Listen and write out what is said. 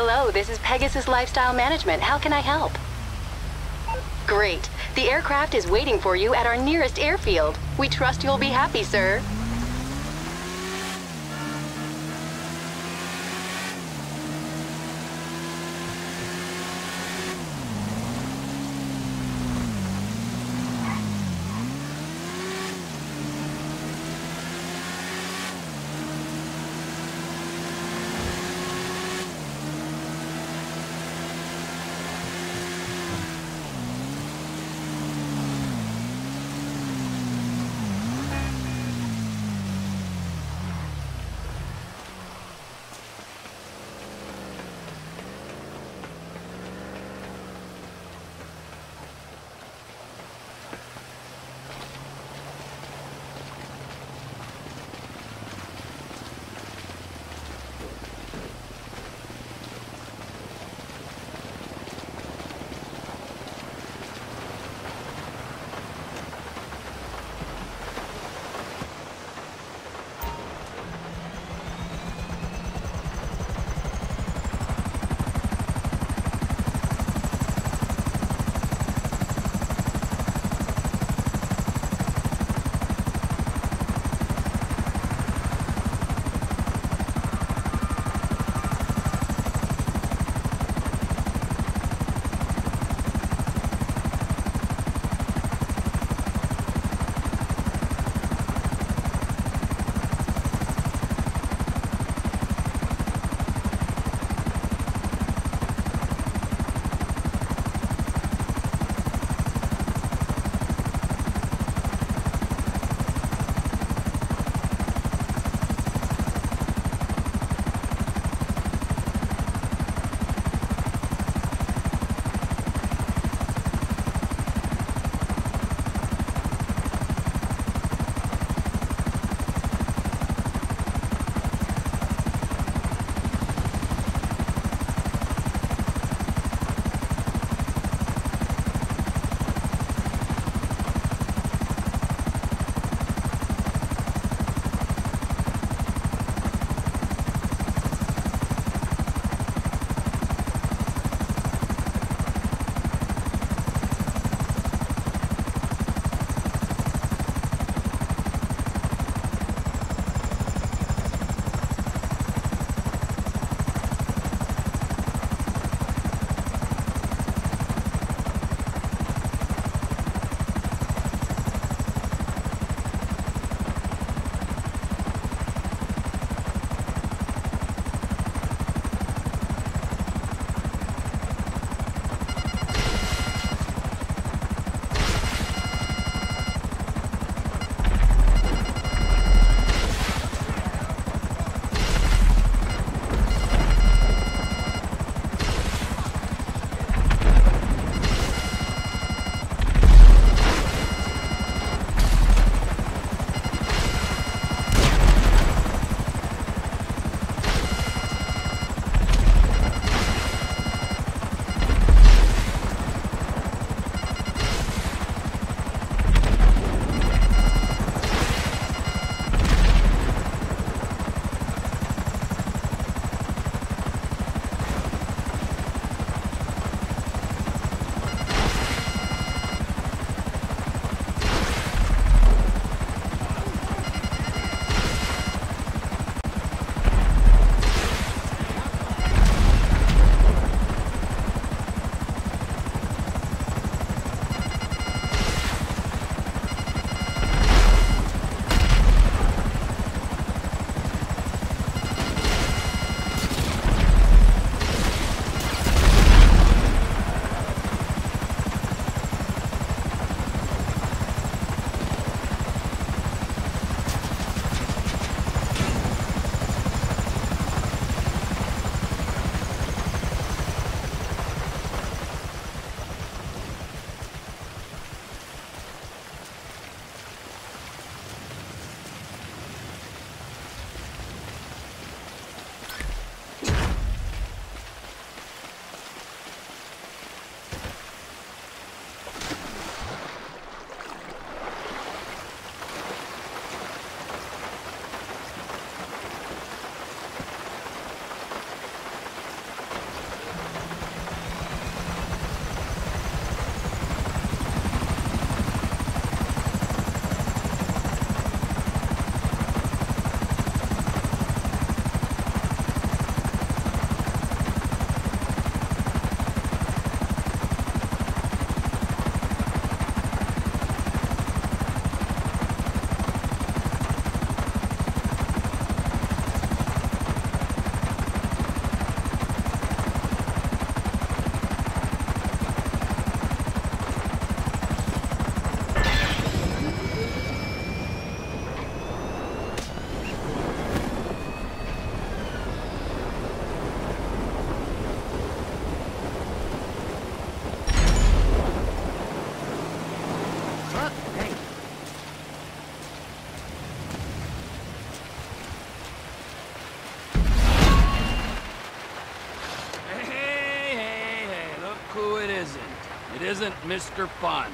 Hello, this is Pegasus Lifestyle Management. How can I help? Great. The aircraft is waiting for you at our nearest airfield. We trust you'll be happy, sir. Isn't Mr. Fun.